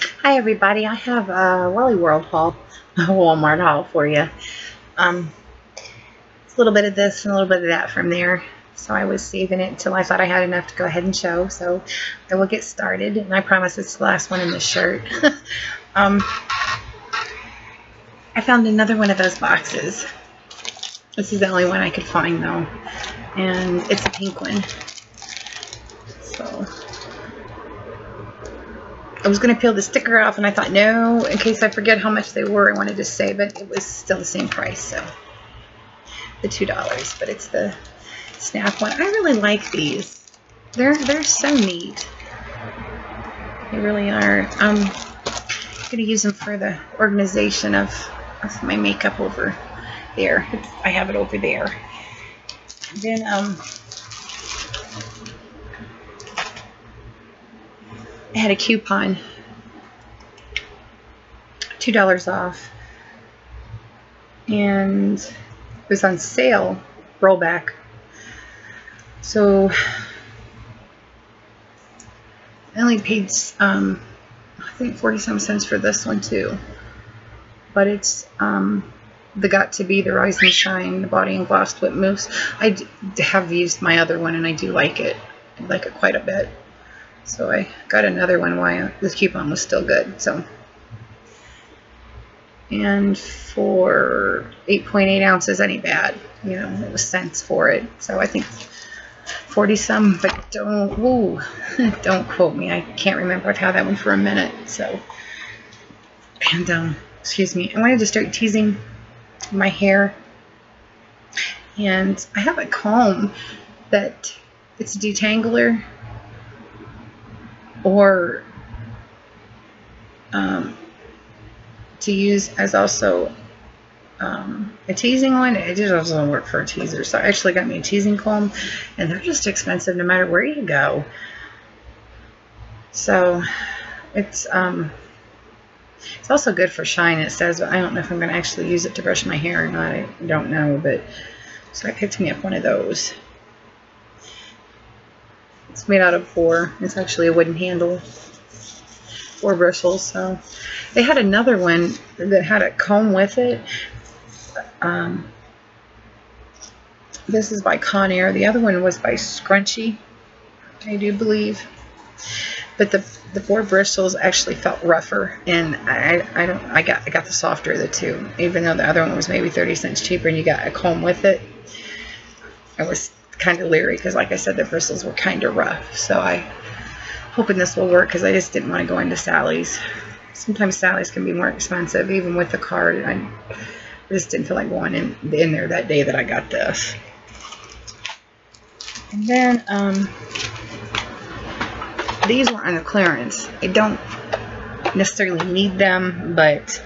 Hi everybody, I have a Wally World haul, a Walmart haul for you. Um, it's a little bit of this and a little bit of that from there. So I was saving it until I thought I had enough to go ahead and show. So I will get started, and I promise it's the last one in the shirt. um, I found another one of those boxes. This is the only one I could find though, and it's a pink one. So I was going to peel the sticker off and I thought, no, in case I forget how much they were, I wanted to save it. It was still the same price, so the $2, but it's the snap one. I really like these. They're, they're so neat. They really are. I'm going to use them for the organization of, of my makeup over there. It's, I have it over there. Then, um, I had a coupon, $2 off, and it was on sale, rollback. So I only paid, um, I think 40 some cents for this one too. But it's um, the Got to Be, the Rise and Shine, the Body and Gloss Whip Mousse. I have used my other one and I do like it. I like it quite a bit. So I got another one while this coupon was still good. So, and for 8.8 ounces, any bad. You know, it was cents for it. So I think 40 some, but don't, woo, don't quote me. I can't remember. I've had that one for a minute. So, and um, excuse me. I wanted to start teasing my hair, and I have a comb that it's a detangler or um, to use as also um, a teasing one. It just doesn't work for a teaser. So I actually got me a teasing comb, and they're just expensive no matter where you go. So it's um, it's also good for shine. It says, but I don't know if I'm going to actually use it to brush my hair or not. I don't know, but so I picked me up one of those. It's made out of four. It's actually a wooden handle. Four bristles. So they had another one that had a comb with it. Um, this is by Conair. The other one was by Scunci, I do believe. But the the four bristles actually felt rougher, and I I don't I got I got the softer of the two. Even though the other one was maybe 30 cents cheaper, and you got a comb with it. I was kind of leery because, like I said, the bristles were kind of rough. So I hoping this will work because I just didn't want to go into Sally's. Sometimes Sally's can be more expensive, even with the card. I just didn't feel like going in, in there that day that I got this. And then um, these were on a clearance. I don't necessarily need them, but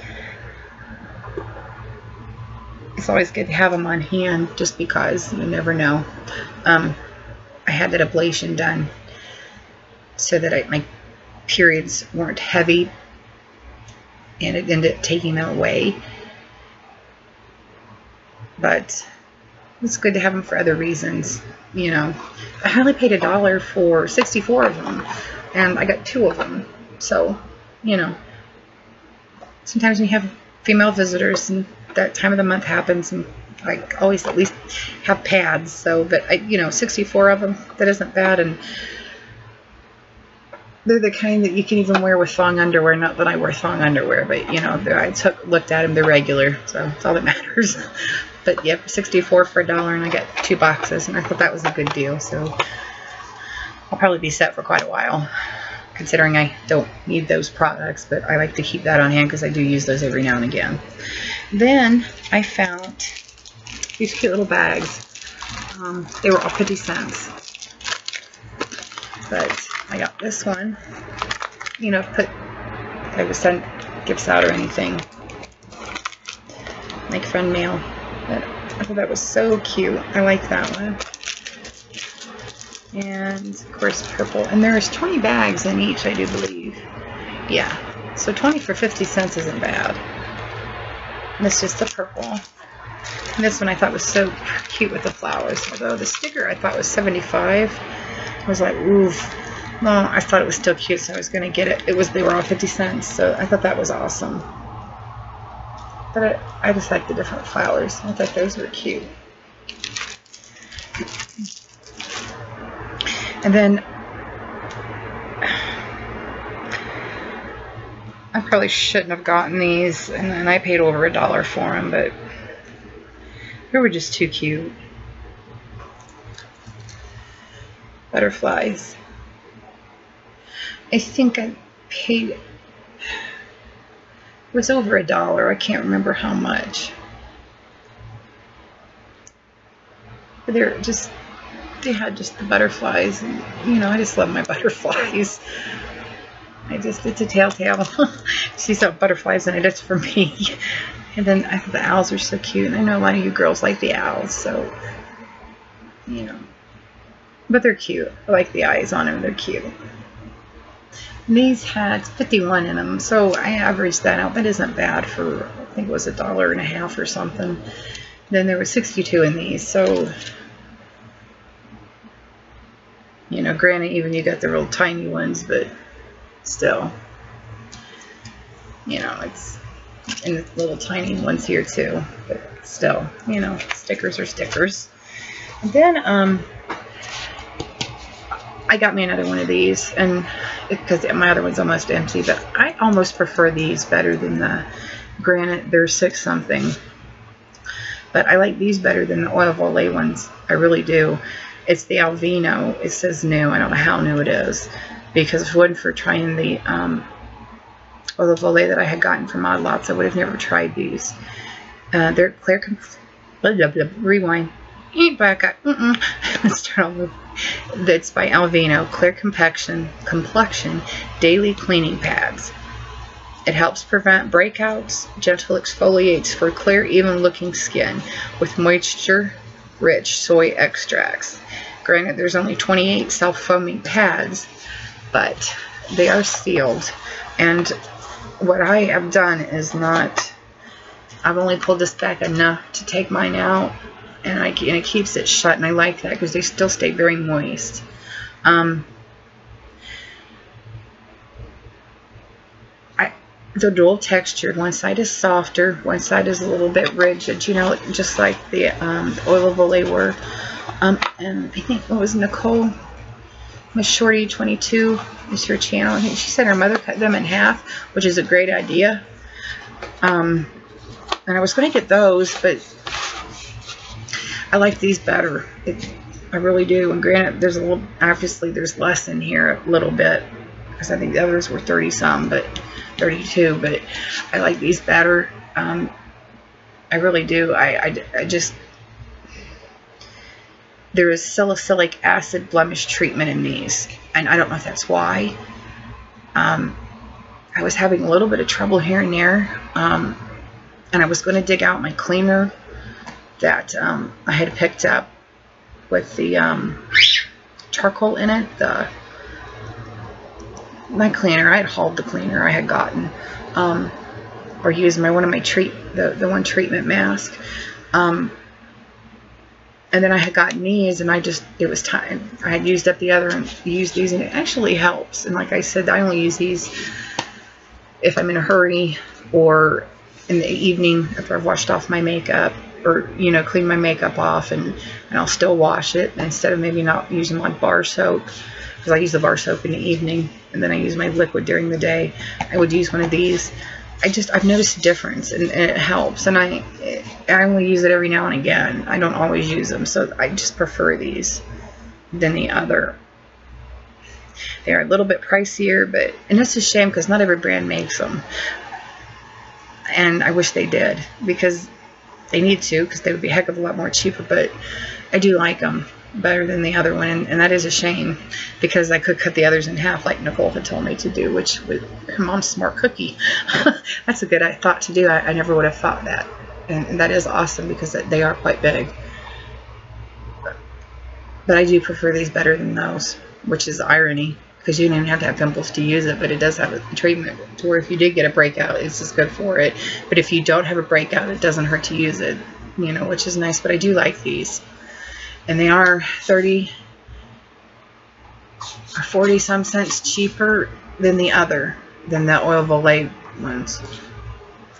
it's always good to have them on hand just because you never know. Um, I had that ablation done so that I, my periods weren't heavy and it ended up taking them away. But it's good to have them for other reasons. You know, I only paid a dollar for 64 of them and I got two of them. So, you know, sometimes you have female visitors and that time of the month happens and I always at least have pads so but I you know 64 of them that isn't bad and they're the kind that you can even wear with thong underwear not that I wear thong underwear but you know I took looked at them they're regular so it's all that matters. But yep 64 for a dollar and I got two boxes and I thought that was a good deal so I'll probably be set for quite a while considering I don't need those products, but I like to keep that on hand because I do use those every now and again. Then I found these cute little bags. Um, they were all 50 cents. But I got this one, you know, put, I was sent gifts out or anything, like friend mail. But I thought that was so cute. I like that one and of course purple. And there's 20 bags in each, I do believe. Yeah, so 20 for 50 cents isn't bad. And it's just the purple. And this one I thought was so cute with the flowers. Although the sticker I thought was 75. I was like, oof. well, I thought it was still cute, so I was going to get it. It was they were all 50 cents, so I thought that was awesome. But I, I just like the different flowers. I thought those were cute. And then I probably shouldn't have gotten these, and then I paid over a dollar for them, but they were just too cute. Butterflies. I think I paid it was over a dollar. I can't remember how much. But they're just they had just the butterflies and you know, I just love my butterflies. I just it's a telltale. See some butterflies it, it's for me. And then I thought the owls are so cute. And I know a lot of you girls like the owls, so you know. But they're cute. I like the eyes on them, they're cute. These had 51 in them, so I averaged that out. That isn't bad for, I think it was a dollar and a half or something. Then there were 62 in these, so, you know, granted, even you got the real tiny ones, but still, you know, it's, and the little tiny ones here too, but still, you know, stickers are stickers. And then, um, I got me another one of these, and because my other one's almost empty, but I almost prefer these better than the granite. They're six something, but I like these better than the oil of ones. I really do. It's the Aveeno. It says new. I don't know how new it is, because if it wasn't for trying the um, oil of that I had gotten from Odd Lots, I would have never tried these. Uh, they're clear. Blah, blah, blah, rewind. Back up. Mm -mm. Let's start over that's by Aveeno Clear Complexion, Complexion Daily Cleaning Pads. It helps prevent breakouts, gentle exfoliates for clear, even looking skin with moisture rich soy extracts. Granted, there's only 28 self foaming pads, but they are sealed. And what I have done is not, I've only pulled this back enough to take mine out and, I, and it keeps it shut, and I like that because they still stay very moist. Um, They're dual textured. One side is softer, one side is a little bit rigid, you know, just like the um, oil Olay were. Um, and I think it was Nicole, Miss Shorty 22 is her channel. I think she said her mother cut them in half, which is a great idea. Um, and I was going to get those, but I like these better. It, I really do. And granted, there's a little, obviously there's less in here a little bit because I think the others were 30 some, but 32, but I like these better. Um, I really do. I, I, I just, there is salicylic acid blemish treatment in these. And I don't know if that's why. Um, I was having a little bit of trouble here and there. Um, and I was going to dig out my cleaner that um, I had picked up with the um, charcoal in it. The my cleaner, I had hauled the cleaner I had gotten, um, or used my one of my treat the the one treatment mask. Um, and then I had gotten these, and I just it was time. I had used up the other and used these, and it actually helps. And like I said, I only use these if I'm in a hurry or in the evening after I've washed off my makeup or you know clean my makeup off and, and I'll still wash it instead of maybe not using my bar soap because I use the bar soap in the evening and then I use my liquid during the day. I would use one of these. I just I've noticed a difference and, and it helps and I I only use it every now and again. I don't always use them so I just prefer these than the other. They are a little bit pricier but and it's a shame because not every brand makes them and I wish they did because they need to because they would be a heck of a lot more cheaper, but I do like them better than the other one, and, and that is a shame because I could cut the others in half like Nicole had told me to do, which with her mom's smart cookie. That's a good I thought to do. I, I never would have thought that, and, and that is awesome because they are quite big. But I do prefer these better than those, which is irony because you don't even have to have pimples to use it, but it does have a treatment to where if you did get a breakout, it's just good for it. But if you don't have a breakout, it doesn't hurt to use it, you know, which is nice. But I do like these. And they are 30, or 40 some cents cheaper than the other, than the oil of Olay ones.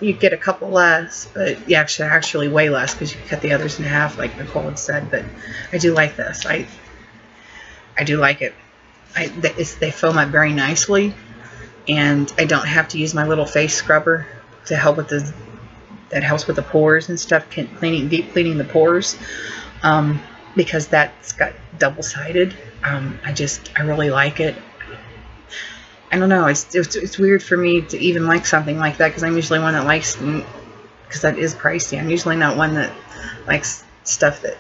You get a couple less, but you actually actually way less because you cut the others in half, like Nicole had said. But I do like this. I I do like it. I they foam up very nicely, and I don't have to use my little face scrubber to help with the that helps with the pores and stuff, cleaning deep cleaning the pores, um, because that's got double sided. Um, I just I really like it. I don't know. It's, it's, it's weird for me to even like something like that because I'm usually one that likes because that is pricey. I'm usually not one that likes stuff that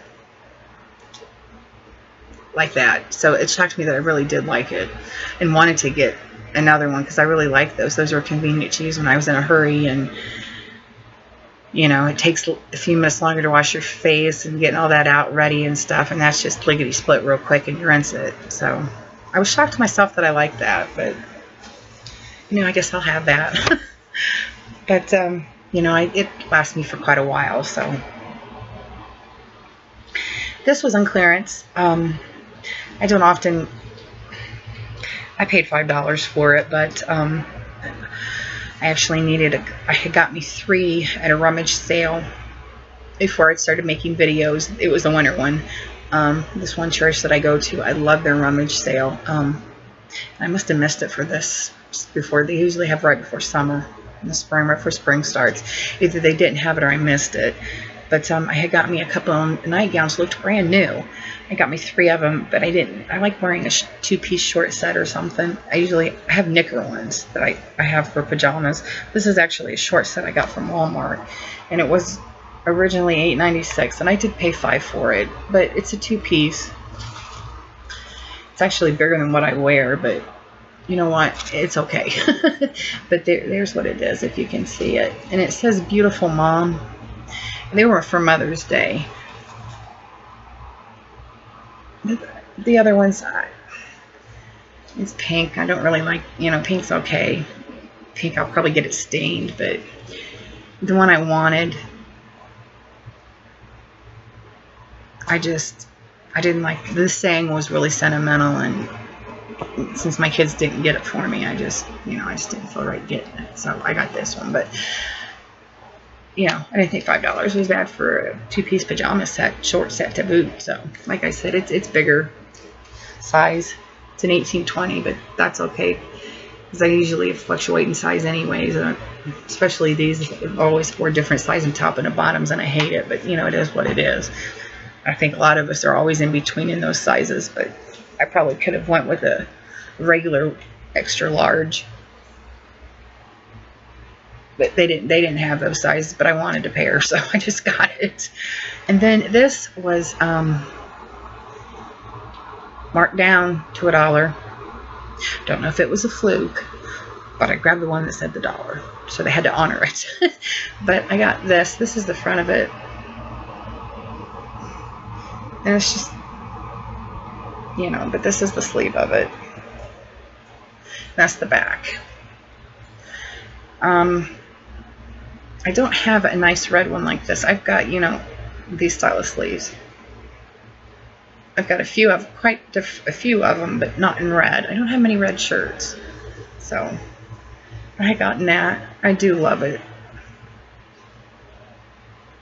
like that. So it shocked me that I really did like it and wanted to get another one because I really like those. Those were convenient to use when I was in a hurry and you know, it takes a few minutes longer to wash your face and getting all that out ready and stuff, and that's just lickety split real quick and you rinse it. So I was shocked to myself that I liked that, but you know, I guess I'll have that. but um, you know, I, it lasts me for quite a while. So this was on clearance. Um, I don't often. I paid five dollars for it, but um, I actually needed a, I had got me three at a rummage sale before I started making videos. It was the winter one. Um, this one church that I go to, I love their rummage sale. Um, I must have missed it for this before. They usually have right before summer in the spring, right before spring starts. Either they didn't have it or I missed it. But um, I had got me a couple of nightgowns, looked brand new. I got me three of them, but I didn't. I like wearing a two-piece short set or something. I usually I have knicker ones that I, I have for pajamas. This is actually a short set I got from Walmart, and it was originally $8.96, and I did pay 5 for it, but it's a two-piece. It's actually bigger than what I wear, but you know what? It's okay. but there, there's what it is, if you can see it. And it says Beautiful Mom. They were for Mother's Day the other ones, uh, it's pink. I don't really like, you know, pink's okay. Pink, I'll probably get it stained, but the one I wanted, I just, I didn't like, this saying was really sentimental, and since my kids didn't get it for me, I just, you know, I just didn't feel right getting it. So I got this one, but you know, I think five dollars was bad for a two-piece pajama set, short set to boot. So, like I said, it's it's bigger size. It's an 1820, but that's okay because I usually fluctuate in size anyways. Uh, especially these, always four different sizes, and top and the bottoms, and I hate it. But you know, it is what it is. I think a lot of us are always in between in those sizes, but I probably could have went with a regular extra large but they didn't they didn't have those sizes but I wanted a pair so I just got it. And then this was um, marked down to a dollar. Don't know if it was a fluke but I grabbed the one that said the dollar so they had to honor it. But I got this. This is the front of it. And it's just you know but this is the sleeve of it. That's the back. Um, I don't have a nice red one like this. I've got, you know, these style of sleeves. I've got a few of quite a few of them, but not in red. I don't have many red shirts, so I got that. I do love it.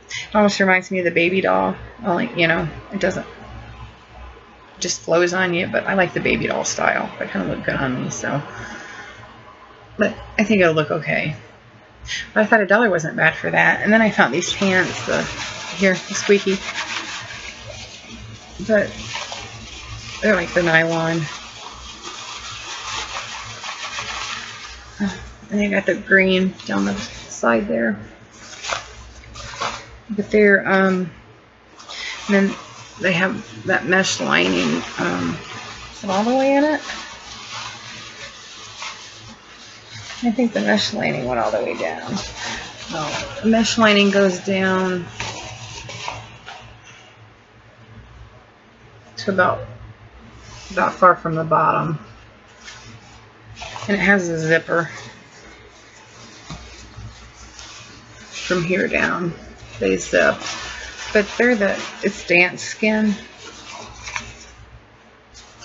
It almost reminds me of the baby doll. Only, you know, it doesn't just flows on you, but I like the baby doll style. They kind of look good on me, so. But I think it'll look okay. But I thought a dollar wasn't bad for that. And then I found these pants, the here, the squeaky. But they're like the nylon. And they got the green down the side there. But they're, um, and then they have that mesh lining, um, all the way in it? I think the mesh lining went all the way down. No, the mesh lining goes down to about about far from the bottom. And it has a zipper from here down. They zip. But they're the, it's Danskin.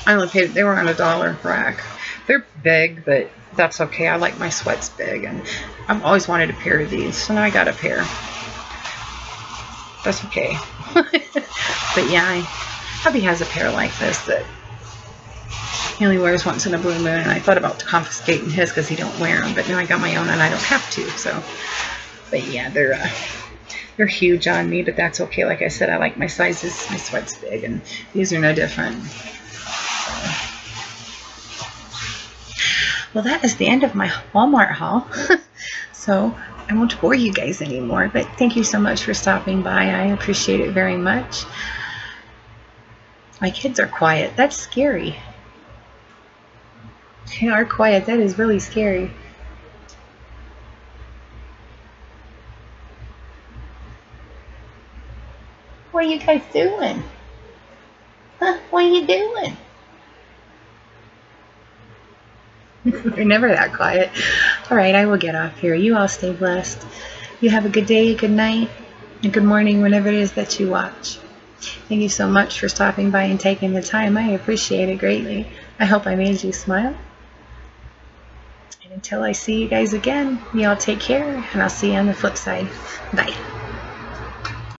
I only paid, they were on a dollar rack. They're big, but that's okay. I like my sweats big, and I've always wanted a pair of these, so now I got a pair. That's okay. but yeah, I, hubby has a pair like this that he only wears once in a blue moon, and I thought about confiscating his because he don't wear them, but now I got my own and I don't have to, so. But yeah, they're uh, they're huge on me, but that's okay. Like I said, I like my sizes. My sweat's big, and these are no different. Well, that is the end of my Walmart haul. so I won't bore you guys anymore, but thank you so much for stopping by. I appreciate it very much. My kids are quiet. That's scary. They are quiet. That is really scary. What are you guys doing? Huh? What are you doing? They're never that quiet. All right, I will get off here. You all stay blessed. You have a good day, good night, and good morning whenever it is that you watch. Thank you so much for stopping by and taking the time. I appreciate it greatly. I hope I made you smile. And until I see you guys again, you all take care, and I'll see you on the flip side. Bye.